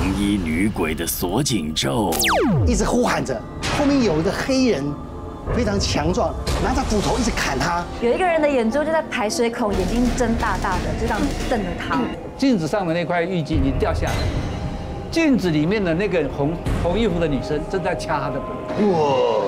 红衣女鬼的锁紧咒，一直呼喊着，后面有一个黑人，非常强壮，拿着斧头一直砍他。有一个人的眼珠就在排水孔，眼睛睁大大的，就这样瞪着他。镜子上的那块玉镜已经掉下来，镜子里面的那个红红衣服的女生正在掐他的脖子。哇！